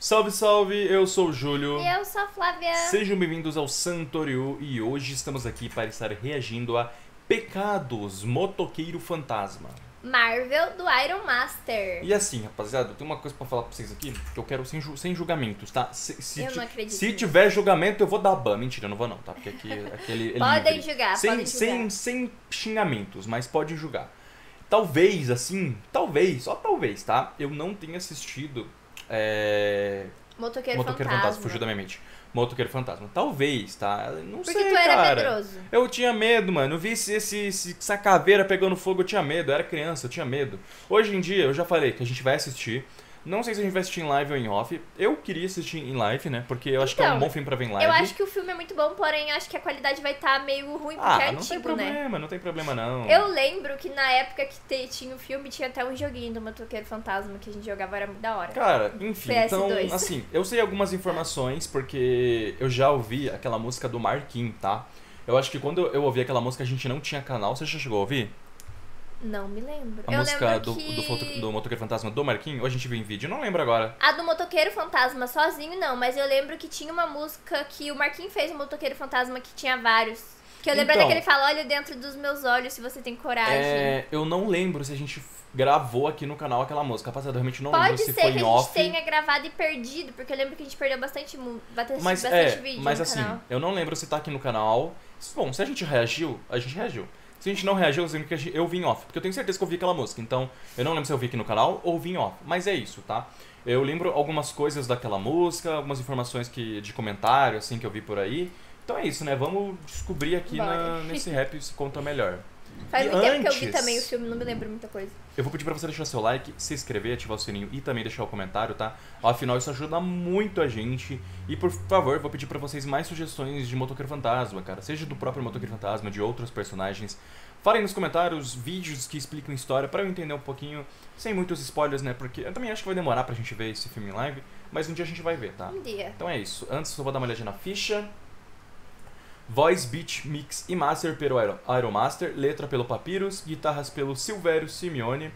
Salve, salve! Eu sou o Júlio. E eu sou a Flávia. Sejam bem-vindos ao Santoriu e hoje estamos aqui para estar reagindo a Pecados Motoqueiro Fantasma. Marvel do Iron Master. E assim, rapaziada, eu tenho uma coisa pra falar pra vocês aqui que eu quero sem, ju- sem julgamentos, tá? Se, se Eu não acredito Se nisso. tiver julgamento, eu vou dar ban. Mentira, eu não vou não, tá? Porque aqui, aqui ele, ele Podem livre. julgar, sem, podem sem, julgar. sem xingamentos, mas pode julgar. Talvez, assim, talvez, só talvez, tá? Eu não tenha assistido é, Motoqueiro, Motoqueiro Fantasma. Fantasma, fugiu da minha mente. Motoqueiro Fantasma. Talvez, tá? Não Porque sei, tu era cara. medroso. Eu tinha medo, mano. Eu vi esse, esse, essa caveira pegando fogo, eu tinha medo. Eu era criança, eu tinha medo. Hoje em dia, eu já falei que a gente vai assistir. Não sei se a gente vai assistir em live ou em off. Eu queria assistir em live, né? Porque eu acho que é um Então, bom filme pra ver em live. Eu acho que o filme é muito bom, porém acho que a qualidade vai estar meio ruim porque Ah, é não tem antigo, né? problema, não tem problema não. Eu lembro que na época que te- tinha o filme, tinha até um joguinho do Motoqueiro Fantasma que a gente jogava, era muito da hora. Cara, enfim, PS2. então, assim, eu sei algumas informações porque eu já ouvi aquela música do Marquinhos, tá? Eu acho que quando eu ouvi aquela música a gente não tinha canal. Você já chegou a ouvir? Não me lembro. A eu música lembro do, que... do, do Motoqueiro Fantasma do Marquinhos? Ou a gente viu em vídeo? Não lembro agora. A do Motoqueiro Fantasma sozinho, não, mas eu lembro que tinha uma música que o Marquinhos fez, o Motoqueiro Fantasma, que tinha vários. Que eu lembro Então. até que ele fala, olha dentro dos meus olhos se você tem coragem. É, eu não lembro se a gente gravou aqui no canal aquela música. Rapaziada, eu realmente não Pode lembro ser se que foi a em gente off. tenha gravado e perdido, porque eu lembro que a gente perdeu bastante, bastante, Mas bastante é, vídeo mas no assim, canal. eu não lembro se tá aqui no canal. Bom, se a gente reagiu, a gente reagiu. Se a gente não reagiu, eu lembro que eu vim off. Porque eu tenho certeza que eu vi aquela música. Então, eu não lembro se eu vi aqui no canal ou vim off. Mas é isso, tá? Eu lembro algumas coisas daquela música, algumas informações que, de comentário, assim, que eu vi por aí. Então é isso, né? Vamos descobrir aqui na- nesse rap se conta melhor. Faz muito tempo que eu vi também o filme, não me lembro muita coisa. Eu vou pedir pra você deixar seu like, se inscrever, ativar o sininho e também deixar o comentário, tá? Afinal, isso ajuda muito a gente. E por favor, vou pedir pra vocês mais sugestões de Motoqueiro Fantasma, cara. Seja do próprio Motoqueiro Fantasma, de outros personagens. Falem nos comentários vídeos que explicam a história pra eu entender um pouquinho, sem muitos spoilers, né? Porque eu também acho que vai demorar pra gente ver esse filme em live, mas um dia a gente vai ver, tá? Um dia. Então é isso. Antes eu vou dar uma olhadinha na ficha. Voz, beat, mix e master pelo Iron, Iron Master, letra pelo Papyrus, guitarras pelo Silvério Simeone,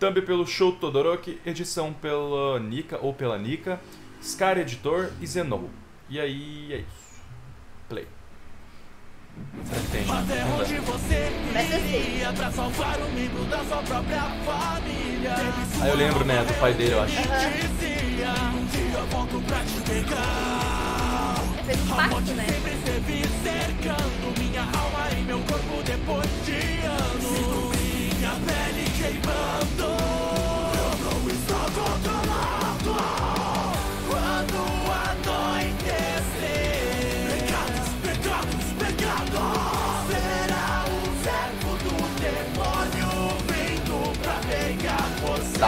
thumb pelo Show Todoroki, edição pela Nika ou pela Nika, Scar Editor e Zenou. E aí é isso. Play. Até Vamos onde você assim. iria pra salvar um membro da sua própria família? Teve Ah, eu lembro, né, do pai dele, eu acho. dizia, um dia eu volto pra te pegar. É fez um pacto, né?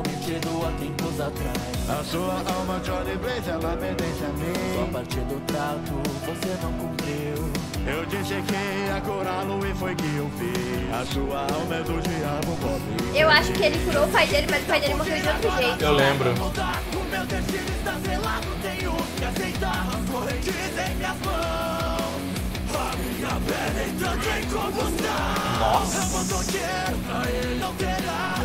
há tempos atrás A sua alma, Johnny Blaze, ela pertence a Só a mim. partir do trato você não cumpriu Eu disse que ia curá-lo e foi que eu fiz. A sua alma é do diabo, pobre. Eu acho que ele curou o pai dele, mas o pai dele morreu de outro jeito. Eu lembro. O meu destino está selado Tenho que aceitar as correntes em minhas mãos Nossa. Eu não terá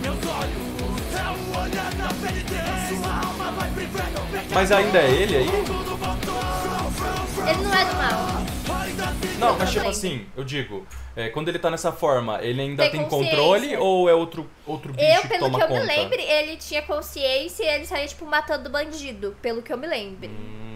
meus olhos É o olhar na pele dele Sua alma vai pro inferno pecado. Mas ainda é ele aí? Ele não é do mal. Não, mas tipo lembro. assim, eu digo, é, quando ele tá nessa forma, ele ainda Tem tem, controle ou é outro, outro bicho Eu, que pelo toma que eu conta? me lembre, ele tinha consciência e ele saía, tipo, matando bandido. Pelo que eu me lembre. Hum,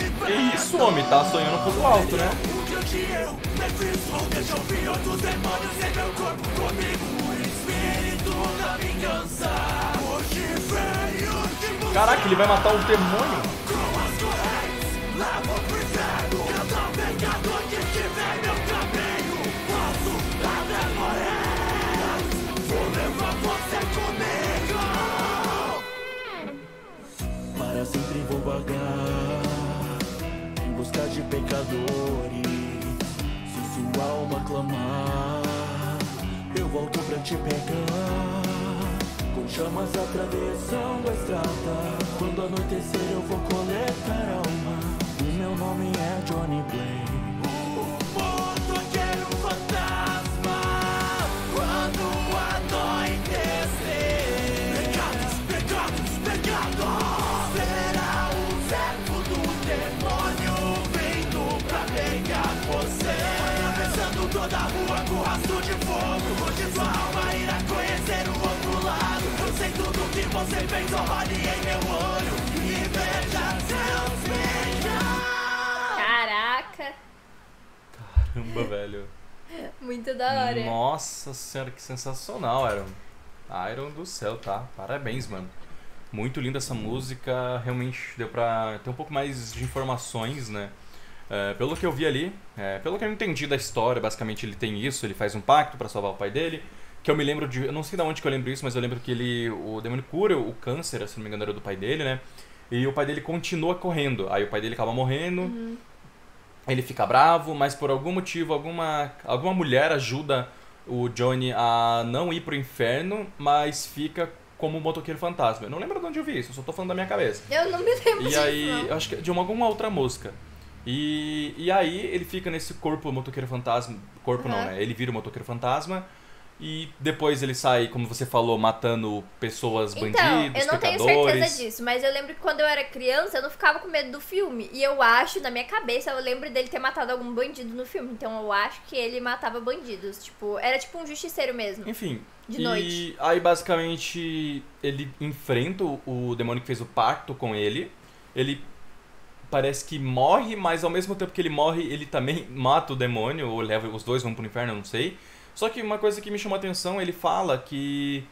inferno isso, homem? Tá sonhando pouco alto, né? Caraca, ele vai matar o demônio? de pecadores. Se sua alma clamar, eu volto pra te pegar. Com chamas atravessando a estrada. Quando anoitecer, eu vou coletar alma. E meu nome é Johnny Blaze. De fogo. Onde sua alma irá conhecer o outro lado. Eu sei tudo que você fez, olhe em meu olho. E veja seus beijos. Caraca, Caramba, velho. muito da hora. Nossa senhora, que sensacional, Iron. Iron do céu, tá? Parabéns, mano. Muito linda essa música, realmente deu pra ter um pouco mais de informações, né? É, pelo que eu vi ali, é, pelo que eu entendi da história, basicamente ele tem isso, ele faz um pacto pra salvar o pai dele. Que eu me lembro de. Eu não sei de onde que eu lembro isso, mas eu lembro que ele. O demônio cura o câncer, se não me engano, era do pai dele, né? E o pai dele continua correndo. Aí o pai dele acaba morrendo. Ele fica bravo, mas por algum motivo, alguma, alguma mulher ajuda o Johnny a não ir pro inferno, mas fica como motoqueiro fantasma. Eu não lembro de onde eu vi isso, eu só tô falando da minha cabeça. Eu não me lembro E disso. aí, não. acho que é de uma, alguma outra música. E, e aí ele fica nesse corpo motoqueiro fantasma. Corpo não, Uhum. né? Ele vira o motoqueiro fantasma. E depois ele sai, como você falou, matando pessoas Então, bandidos, eu não tenho certeza disso, mas eu lembro que quando eu era criança eu não ficava com medo do filme. E eu acho, na minha cabeça, eu lembro dele ter matado algum bandido no filme. Então eu acho que ele matava bandidos. Tipo, era tipo um justiceiro mesmo. Enfim. De e noite. aí basicamente ele enfrenta o demônio que fez o pacto com ele. Ele parece que morre, mas ao mesmo tempo que ele morre, ele também mata o demônio, ou leva os dois vão pro inferno, não sei. Só que uma coisa que me chamou a atenção, ele fala que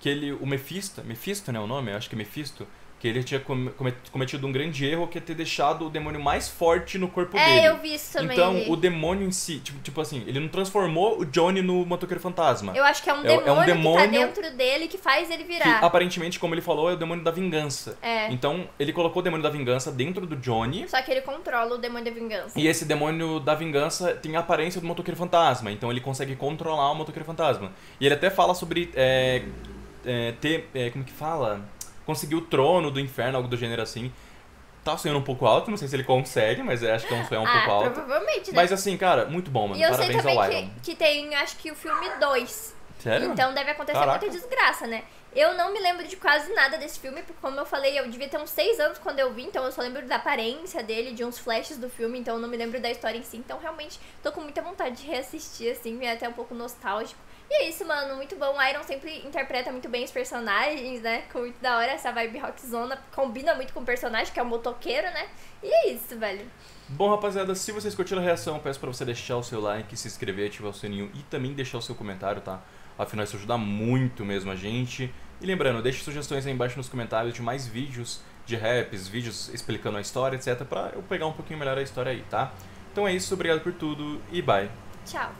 que ele o Mephisto, Mephisto, né, o nome? Eu acho que é Mephisto, que ele tinha come- come- cometido um grande erro que é ter deixado o demônio mais forte no corpo É, dele. eu vi isso também. Então, o demônio em si, tipo, tipo assim, ele não transformou o Johnny no motoqueiro fantasma. Eu acho que é um É- é um demônio, que demônio tá dentro dele que faz ele Que virar. aparentemente, como ele falou, é o demônio da vingança. É. Então, ele colocou o demônio da vingança dentro do Johnny. Só que ele controla o demônio da vingança. E esse demônio da vingança tem a aparência do motoqueiro fantasma. Então, ele consegue controlar o motoqueiro fantasma. E ele até fala sobre é, é, ter. é, como que fala? Conseguir o trono do inferno, algo do gênero assim. Tá sonhando um pouco alto, não sei se ele consegue, mas eu acho que é um sonho um ah, pouco alto. provavelmente, né? Mas assim, cara, muito bom, mano. e eu sei Parabéns também ao Iron. que, que tem, acho que o filme 2. Sério? Então deve acontecer Caraca. muita desgraça, né? Eu não me lembro de quase nada desse filme, porque como eu falei, eu devia ter uns 6 anos quando eu vi, então eu só lembro da aparência dele, de uns flashes do filme, então eu não me lembro da história em si. Então realmente tô com muita vontade de reassistir, assim, é até um pouco nostálgico. E é isso, mano, muito bom. O Iron sempre interpreta muito bem os personagens, né? Com muito da hora, essa vibe rockzona combina muito com o personagem, que é o motoqueiro, né? E é isso, velho. Bom, rapaziada, se vocês curtiram a reação, peço pra você deixar o seu like, se inscrever, ativar o sininho e também deixar o seu comentário, tá? Afinal, isso ajuda muito mesmo a gente. E lembrando, deixe sugestões aí embaixo nos comentários de mais vídeos de raps, vídeos explicando a história, etc, pra eu pegar um pouquinho melhor a história aí, tá? Então é isso, obrigado por tudo e bye. Tchau.